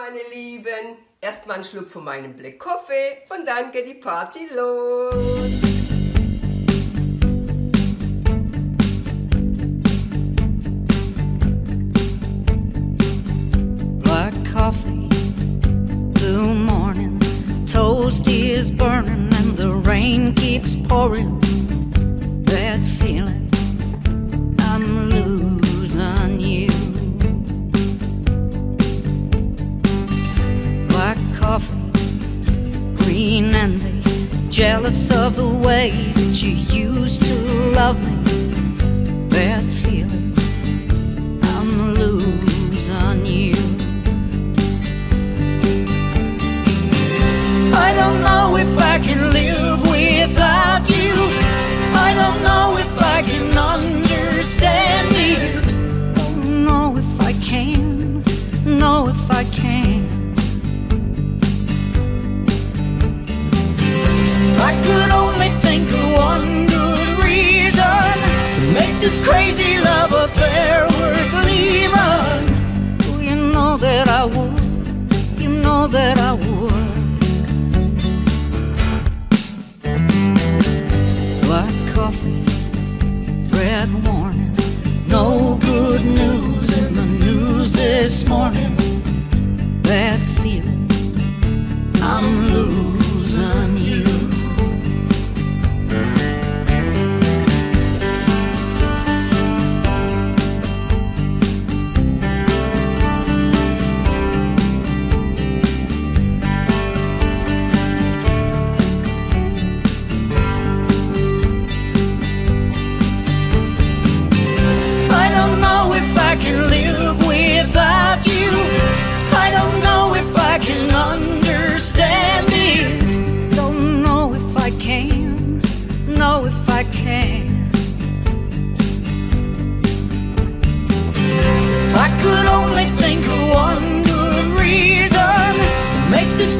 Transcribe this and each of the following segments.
Meine Lieben, erstmal einen Schluck von meinem Black Coffee und dann geht die Party los. Jealous of the way that you used to love me. That feeling, I'm losing you. I don't know if I can live red warning. No good news in the news this morning.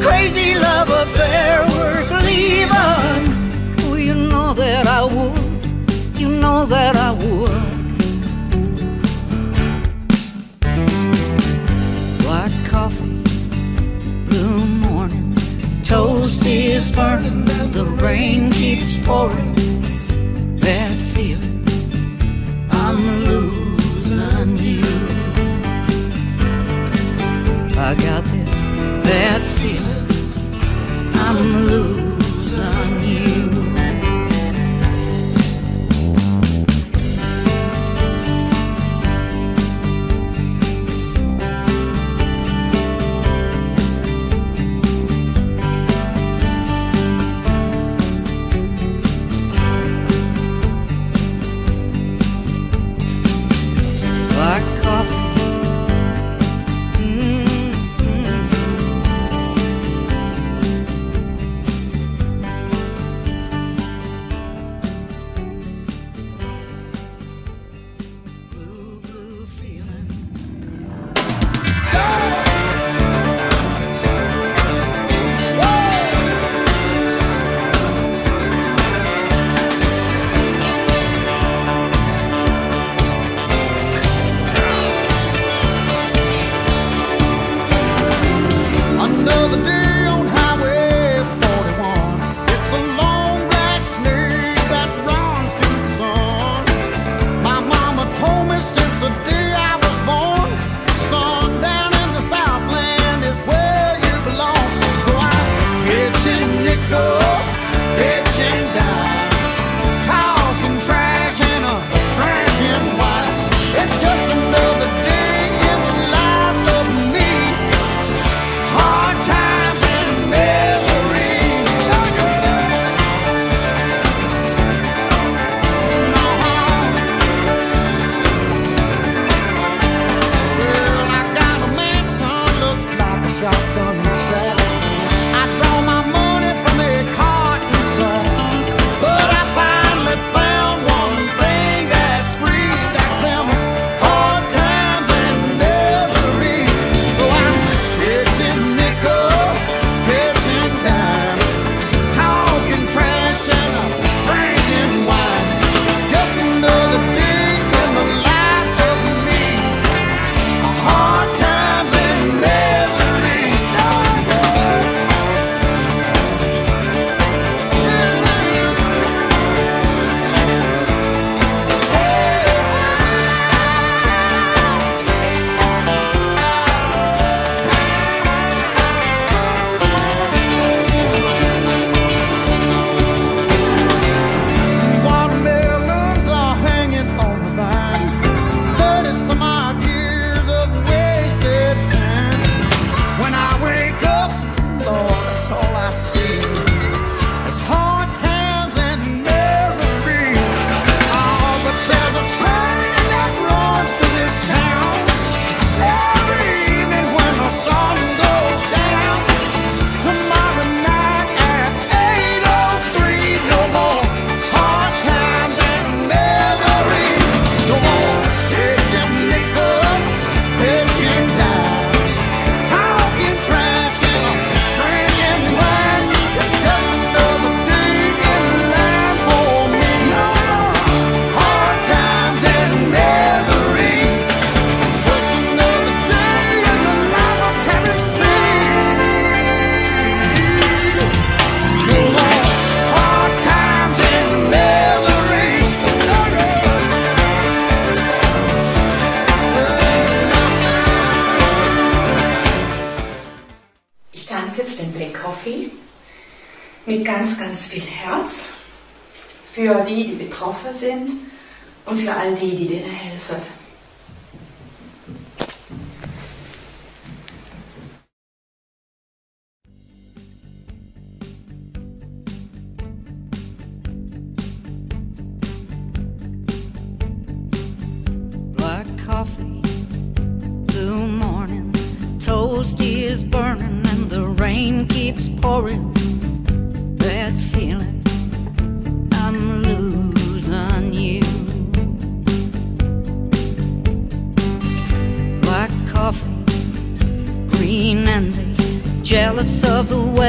Crazy love affair worth leaving. Oh, you know that I would. You know that I would. Black coffee, blue morning, toast is burning and the rain keeps pouring. That feeling, I'm losing you. I got this bad feeling, ganz, ganz viel Herz für die, die betroffen sind und für all die, die denen helfen.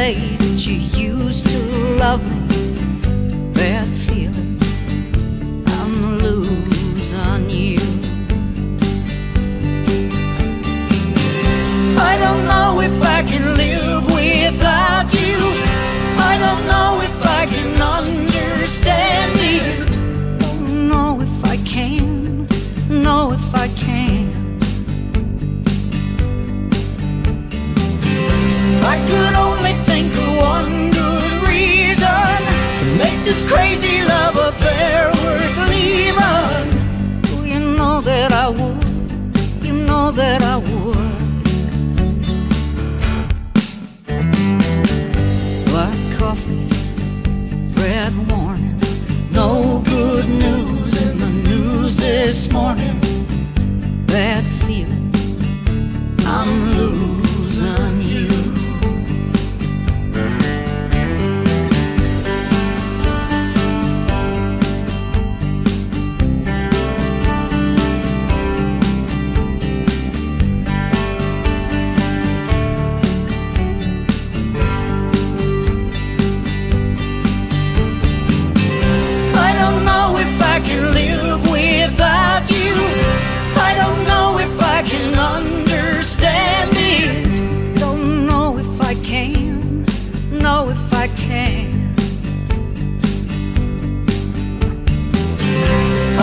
Way that you used to love me. That feeling, I'm losing you. I don't know if I can live without you. I don't know if I can this crazy love affair worth leaving. You know that I would. You know that I would.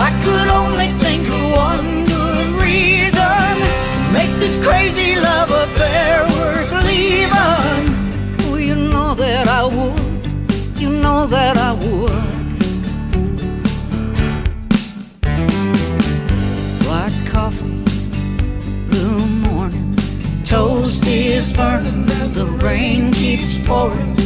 I could only think of one good reason make this crazy love affair worth leaving. Oh, you know that I would. You know that I would. Black coffee, blue morning, toast is burning, and the rain keeps pouring.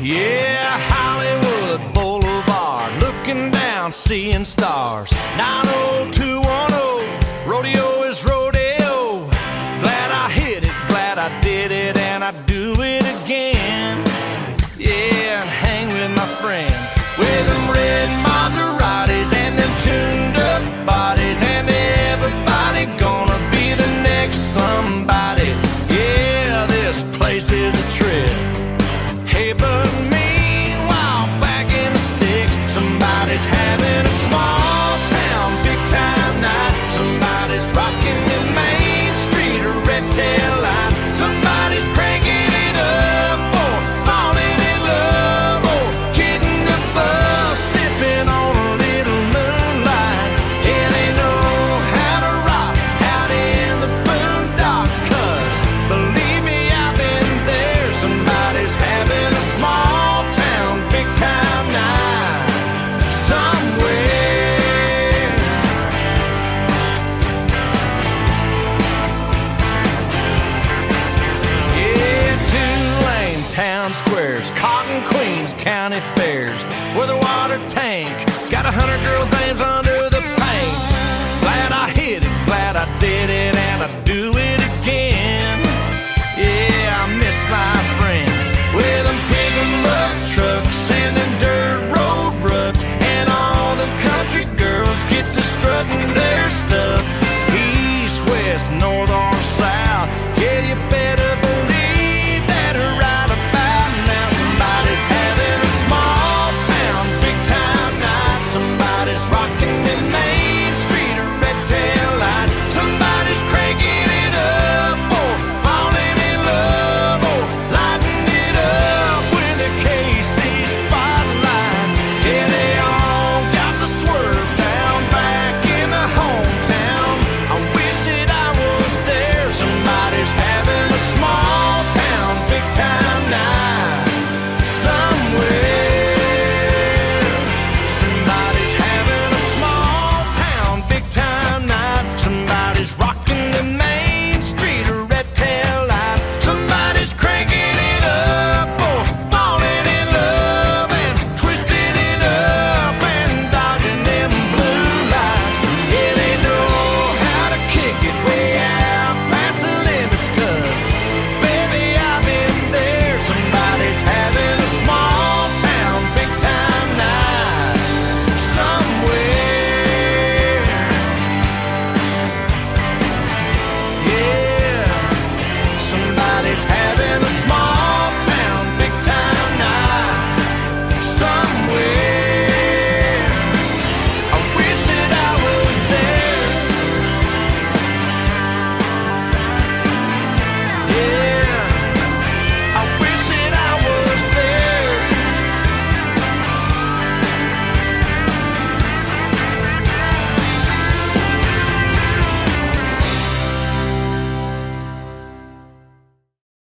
Yeah, Hollywood Boulevard, looking down, seeing stars. 90210, rodeo is rodeo. Glad I hit it, glad I did it, and I do it again. Yeah, and hang with my friends with them red Maseratis and them tuned up bodies, squares, Cotton Queens County Fairs, with a water tank. Got a hundred girls' names under the paint. Glad I hit it, glad I did it, and I do it again. Yeah, I miss my friends with them pig em up trucks and them dirt road ruts, and all the country girls get to strutting their stuff east, west, north, or